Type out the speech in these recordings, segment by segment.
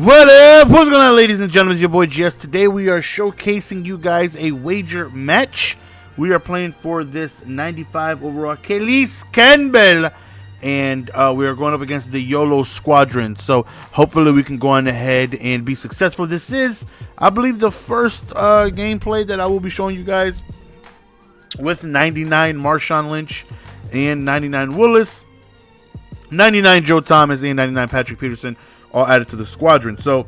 What up? What's going on, ladies and gentlemen? It's your boy GS. Today we are showcasing you guys a wager match. We are playing for this 95 overall Calais Campbell, and uh, we are going up against the YOLO Squadron. So hopefully we can go on ahead and be successful. This is, I believe, the first uh, gameplay that I will be showing you guys with 99 Marshawn Lynch and 99 Willis, 99 Joe Thomas, and 99 Patrick Peterson all added to the squadron. So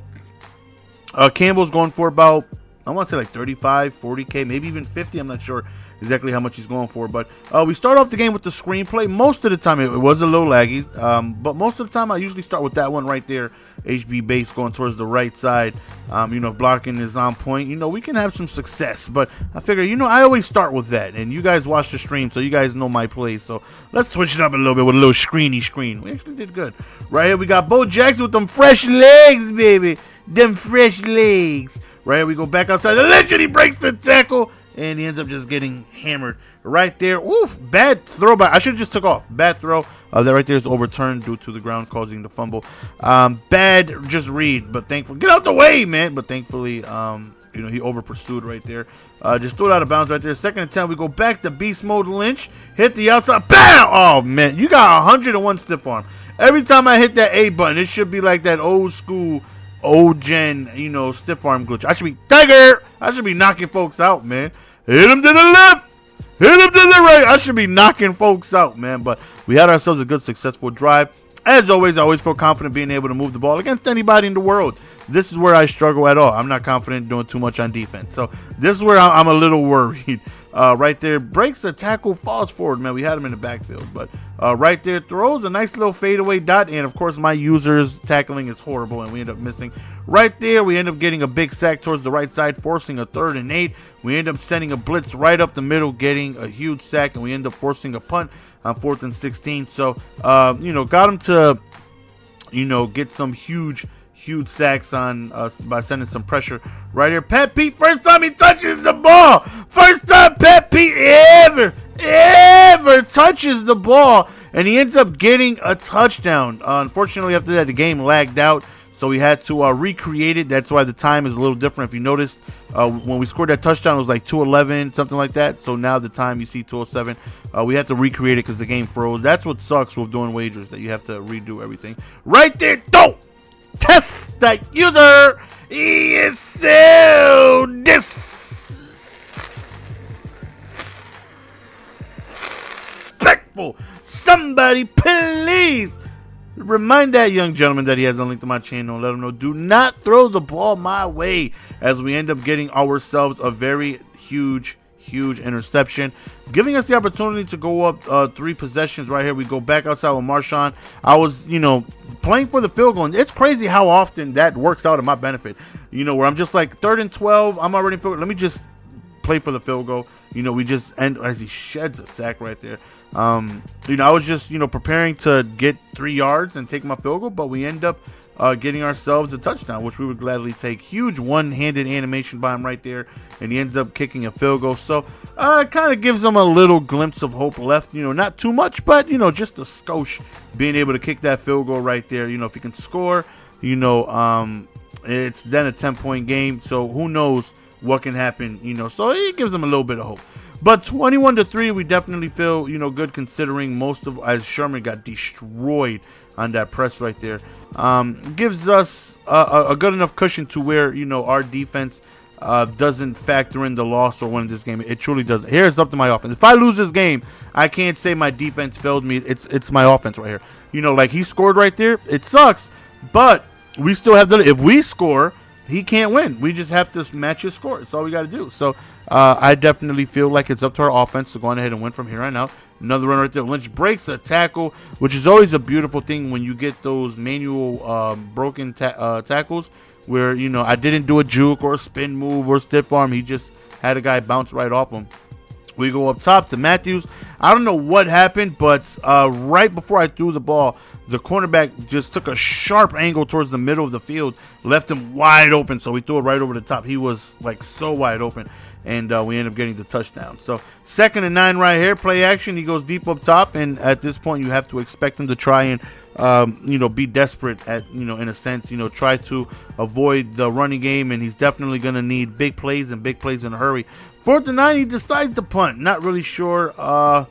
uh, Campbell's going for about, I want to say like 35, 40K, maybe even 50. I'm not sure exactly how much he's going for. But uh, we start off the game with the screenplay. Most of the time, it, it was a little laggy. Um, but most of the time, I usually start with that one right there. HB base going towards the right side. Um, you know, blocking is on point, you know, we can have some success. But I figure, you know, I always start with that. And you guys watch the stream, so you guys know my plays. So let's switch it up a little bit with a little screeny screen. We actually did good. Right here, we got Bo Jackson with them fresh legs, baby. Them fresh legs. Right here, we go back outside the legend. He breaks the tackle and he ends up just getting hammered right there. Ooh, bad throw by. I should have just took off. Bad throw. Uh, that right there is overturned due to the ground causing the fumble. Um, bad just read, but thankfully, get out the way, man. But thankfully, um, you know, he over pursued right there. Uh, just threw it out of bounds right there. Second attempt, we go back to beast mode. Lynch hit the outside. Bam! Oh man, you got 101 stiff arm. Every time I hit that A button, it should be like that old school old gen, you know, stiff arm glitch. I should be Tiger. I should be knocking folks out, man. Hit him to the left. Hit him to the right. I should be knocking folks out, man. But we had ourselves a good, successful drive. As always, I always feel confident being able to move the ball against anybody in the world. This is where I struggle at all. I'm not confident doing too much on defense. So this is where I'm a little worried. Uh, right there, breaks the tackle, falls forward. Man, we had him in the backfield, but uh, right there throws a nice little fadeaway dot. And of course, my user's tackling is horrible, and we end up missing. Right there, we end up getting a big sack towards the right side, forcing a third and eight. We end up sending a blitz right up the middle, getting a huge sack, and we end up forcing a punt on fourth and 16. So, uh, you know, got him to, you know, get some huge huge sacks on uh, by sending some pressure right here. Pat Pete, first time he touches the ball. First time Pat Pete ever, ever touches the ball. And he ends up getting a touchdown. Uh, unfortunately, after that, the game lagged out. So we had to uh, recreate it. That's why the time is a little different. If you noticed, uh, when we scored that touchdown, it was like 211, something like that. So now the time you see 207. Uh, we had to recreate it because the game froze. That's what sucks with doing wagers, that you have to redo everything. Right there, don't! test that user he is so Somebody please remind that young gentleman that he has a link to my channel. Let him know. Do not throw the ball my way as we end up getting ourselves a very huge huge interception, giving us the opportunity to go up uh, three possessions right here. We go back outside with Marshawn. I was, you know, playing for the field goal. And it's crazy how often that works out in my benefit. You know, where I'm just like third and 12, I'm already. Let me just play for the field goal. You know, we just end as he sheds a sack right there. Um, you know, I was just, you know, preparing to get three yards and take my field goal, but we end up uh, getting ourselves a touchdown, which we would gladly take. Huge one-handed animation by him right there, and he ends up kicking a field goal. So uh, it kind of gives him a little glimpse of hope left. You know, not too much, but you know, just a skosh being able to kick that field goal right there. You know, if he can score, you know, um, it's then a 10-point game. So who knows what can happen? You know, so it gives them a little bit of hope. But 21 to 3, we definitely feel, you know, good considering most of as Sherman got destroyed on that press right there. Um, gives us a, a, good enough cushion to where, you know, our defense uh, doesn't factor in the loss or win this game. It truly does. Here's up to my offense. If I lose this game, I can't say my defense failed me. It's it's my offense right here. You know, like he scored right there. It sucks, but we still have the. If we score, he can't win. We just have to match his score. That's all we got to do. So uh, I definitely feel like it's up to our offense to go on ahead and win from here on out. Another run right there. Lynch breaks a tackle, which is always a beautiful thing when you get those manual um, broken ta- uh, tackles where, you know, I didn't do a juke or a spin move or stiff arm. He just had a guy bounce right off him. We go up top to Matthews. I don't know what happened, but uh, right before I threw the ball, the cornerback just took a sharp angle towards the middle of the field, left him wide open. So we threw it right over the top. He was like so wide open and uh, we end up getting the touchdown. So second and nine right here, play action. He goes deep up top, and at this point, you have to expect him to try and um, you know, be desperate at, you know, in a sense, you know, try to avoid the running game, and he's definitely going to need big plays and big plays in a hurry. Fourth and nine, he decides to punt. Not really sure, uh,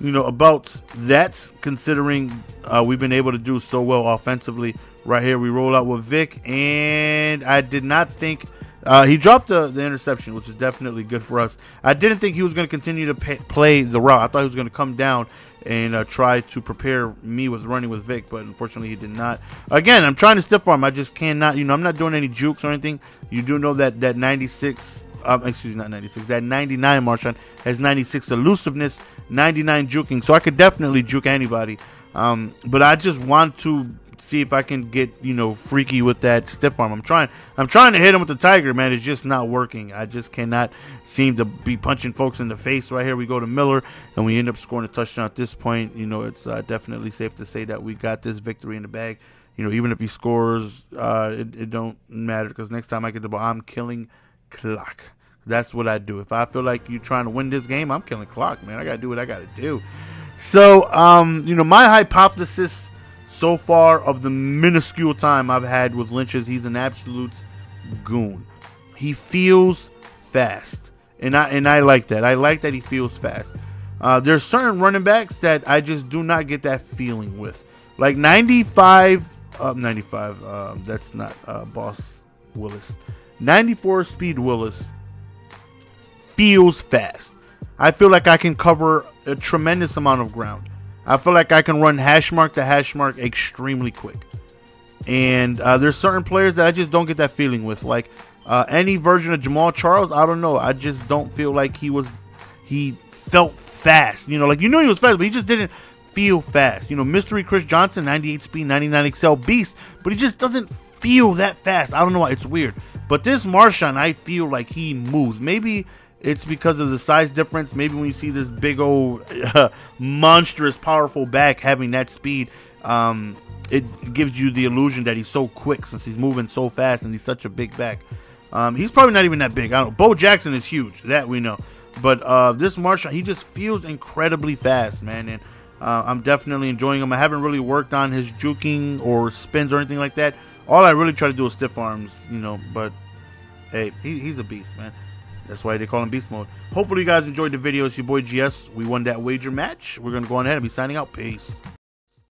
you know, about that, considering uh, we've been able to do so well offensively. Right here, we roll out with Vick, and I did not think uh, he dropped the, the interception, which is definitely good for us. I didn't think he was going to continue to pay, play the route. I thought he was going to come down and uh, try to prepare me with running with Vick, but unfortunately he did not. Again, I'm trying to stiff arm. I just cannot. You know, I'm not doing any jukes or anything. You do know that that 96, um, excuse me, not 96, that 99 Marshawn has 96 elusiveness, 99 juking. So I could definitely juke anybody. Um, but I just want to see if I can get you know freaky with that stiff arm. I'm trying. I'm trying to hit him with the tiger, man. It's just not working. I just cannot seem to be punching folks in the face. Right here, we go to Miller, and we end up scoring a touchdown. At this point, you know, it's uh, definitely safe to say that we got this victory in the bag. You know, even if he scores, uh, it, it don't matter because next time I get the ball, I'm killing clock. That's what I do. If I feel like you're trying to win this game, I'm killing clock, man. I gotta do what I gotta do. So, um, you know, my hypothesis so far of the minuscule time I've had with Lynch's, he's an absolute goon. He feels fast, and I and I like that. I like that he feels fast. Uh, there's certain running backs that I just do not get that feeling with, like 95, uh, 95. Uh, that's not uh, Boss Willis. 94 speed Willis feels fast. I feel like I can cover a tremendous amount of ground. I feel like I can run hash mark to hash mark extremely quick. And uh, there's certain players that I just don't get that feeling with. Like uh, any version of Jamaal Charles, I don't know. I just don't feel like he was, he felt fast. You know, like you knew he was fast, but he just didn't feel fast. You know, Mystery Chris Johnson, 98 speed, 99 XL beast, but he just doesn't feel that fast. I don't know why. It's weird. But this Marshawn, I feel like he moves. Maybe it's because of the size difference. Maybe when you see this big old monstrous, powerful back having that speed, um, it gives you the illusion that he's so quick since he's moving so fast and he's such a big back. Um, he's probably not even that big. I don't. know. Bo Jackson is huge. That we know. But uh, this Marshall, he just feels incredibly fast, man. And uh, I'm definitely enjoying him. I haven't really worked on his juking or spins or anything like that. All I really try to do is stiff arms, you know. But hey, he, he's a beast, man. That's why they call him Beast Mode. Hopefully, you guys enjoyed the video. It's your boy GS. We won that wager match. We're going to go on ahead and be signing out. Peace.